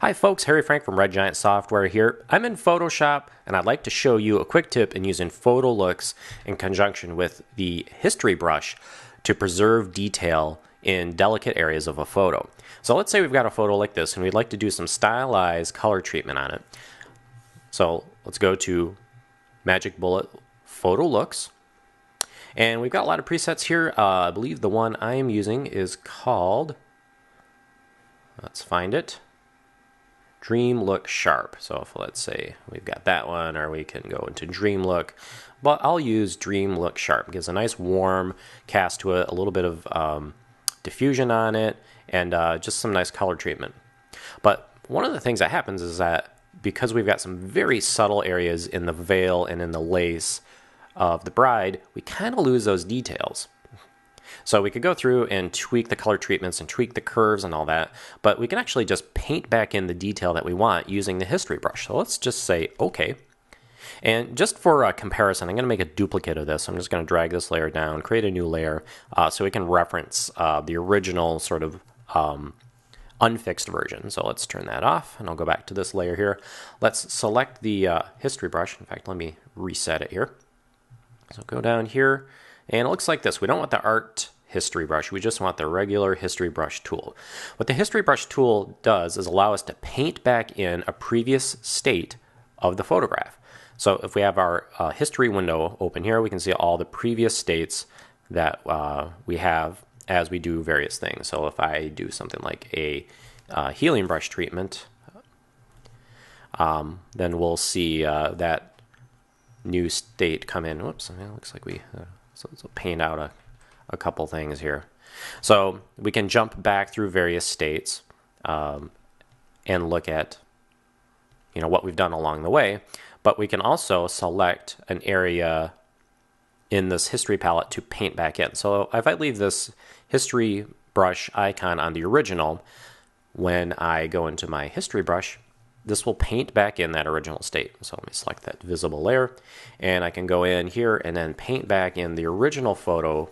Hi folks, Harry Frank from Red Giant Software here. I'm in Photoshop and I'd like to show you a quick tip in using photo looks in conjunction with the history brush to preserve detail in delicate areas of a photo. So let's say we've got a photo like this and we'd like to do some stylized color treatment on it. So let's go to Magic Bullet Photo Looks. And we've got a lot of presets here. Uh, I believe the one I am using is called, let's find it, Dream Look Sharp. So if let's say we've got that one, or we can go into Dream Look, but I'll use Dream Look Sharp. It gives a nice warm cast to it, a little bit of um, diffusion on it, and uh, just some nice color treatment. But one of the things that happens is that because we've got some very subtle areas in the veil and in the lace of the bride, we kind of lose those details. So we could go through and tweak the color treatments and tweak the curves and all that, but we can actually just paint back in the detail that we want using the history brush. So let's just say OK. And just for a comparison, I'm going to make a duplicate of this. I'm just going to drag this layer down, create a new layer, uh, so we can reference uh, the original sort of um, unfixed version. So let's turn that off, and I'll go back to this layer here. Let's select the uh, history brush. In fact, let me reset it here. So go down here, and it looks like this. We don't want the art history brush. We just want the regular history brush tool. What the history brush tool does is allow us to paint back in a previous state of the photograph. So if we have our uh, history window open here, we can see all the previous states that uh, we have as we do various things. So if I do something like a uh, healing brush treatment, um, then we'll see uh, that new state come in. Whoops, it looks like we uh, so, so paint out a, a couple things here. So we can jump back through various states um, and look at you know what we've done along the way, but we can also select an area in this history palette to paint back in. So if I leave this history brush icon on the original, when I go into my history brush, this will paint back in that original state. So let me select that visible layer and I can go in here and then paint back in the original photo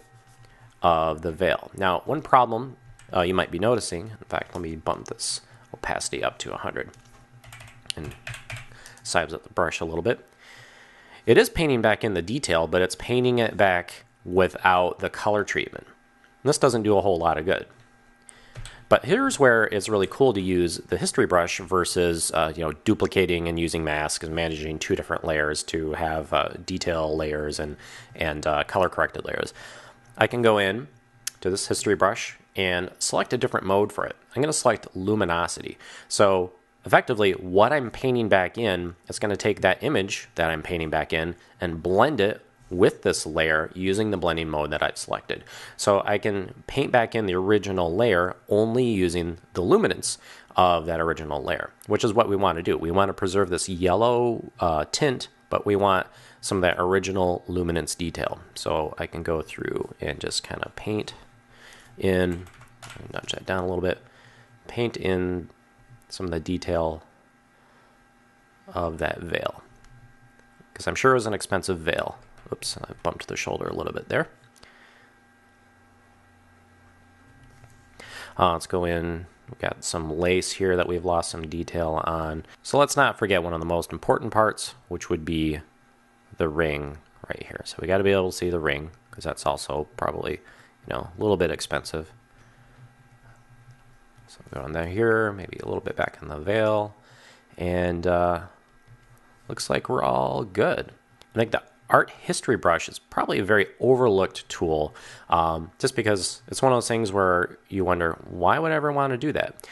of the veil. Now, one problem uh, you might be noticing, in fact, let me bump this opacity up to 100 and size up the brush a little bit. It is painting back in the detail, but it's painting it back without the color treatment. And this doesn't do a whole lot of good. But here's where it's really cool to use the history brush versus uh, you know duplicating and using masks and managing two different layers to have uh, detail layers and and uh, color corrected layers. I can go in to this history brush and select a different mode for it. I'm going to select luminosity. So effectively, what I'm painting back in is going to take that image that I'm painting back in and blend it with this layer using the blending mode that I've selected. So I can paint back in the original layer only using the luminance of that original layer, which is what we want to do. We want to preserve this yellow uh, tint, but we want some of that original luminance detail. So I can go through and just kind of paint in, nudge that down a little bit, paint in some of the detail of that veil. Because I'm sure it was an expensive veil. Oops, I bumped the shoulder a little bit there. Uh, let's go in. We've got some lace here that we've lost some detail on. So let's not forget one of the most important parts, which would be the ring right here. So we got to be able to see the ring because that's also probably, you know, a little bit expensive. So go on there here, maybe a little bit back in the veil, and uh, looks like we're all good. I think the art history brush is probably a very overlooked tool um, just because it's one of those things where you wonder why would I ever want to do that?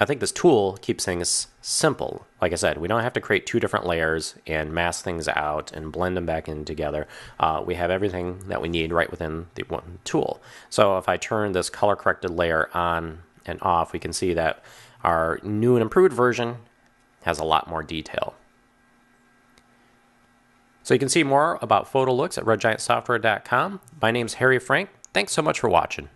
I think this tool keeps things simple. Like i said we don't have to create two different layers and mask things out and blend them back in together. Uh, we have everything that we need right within the one tool. So if i turn this color corrected layer on and off we can see that our new and improved version has a lot more detail so you can see more about photo looks at redgiantsoftware.com. My name is Harry Frank. Thanks so much for watching.